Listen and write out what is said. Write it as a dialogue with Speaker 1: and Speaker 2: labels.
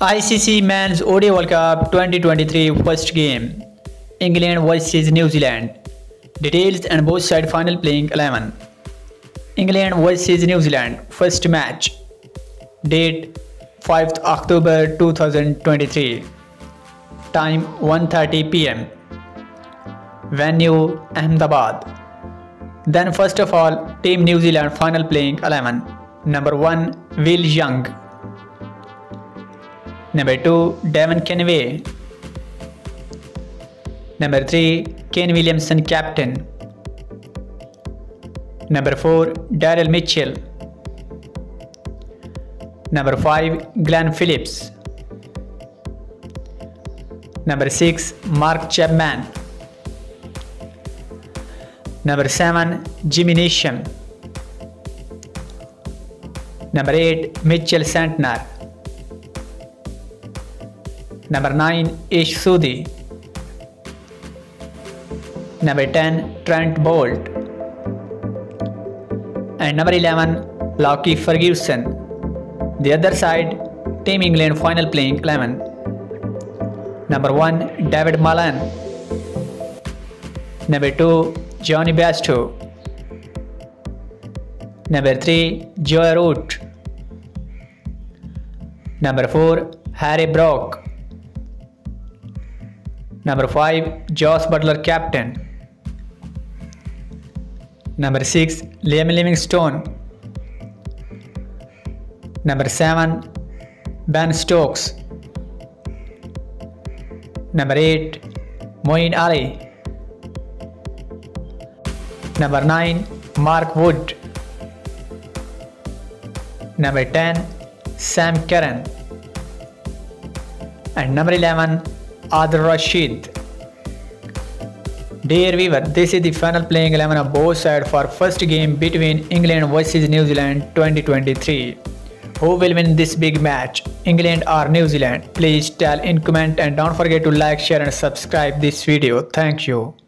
Speaker 1: ICC Men's ODI World Cup 2023 first game England vs New Zealand. Details and both side final playing 11 England vs New Zealand first match. Date 5th October 2023 Time 1:30 pm Venue Ahmedabad. Then first of all Team New Zealand final playing 11 Number 1 Will Young Number 2 Devon Conway Number 3 Kane Williamson captain. Number 4 Daryl Mitchell. Number 5 Glenn Phillips. Number 6 Mark Chapman. Number 7 Jimmy Neesham. Number 8 Mitchell Santner Number 9 Ish Sodhi Number 10 Trent Boult. and number 11 Lockie Ferguson. The other side Team England final playing 11. Number 1 David Malan Number 2 Jonny Bairstow Number 3 Joe Root Number 4 Harry Brook Number 5 Josh Buttler, captain. Number 6 Liam Livingstone. Number 7 Ben Stokes. Number 8 Moeen Ali. Number 9 Mark Wood. Number 10 Sam Curran. And number 11 Adil Rashid Dear viewer, this is the final playing 11 of both sides for first game between England vs New Zealand 2023. Who will win this big match, England or New Zealand? Please tell in comment and don't forget to like, share and subscribe this video. Thank you.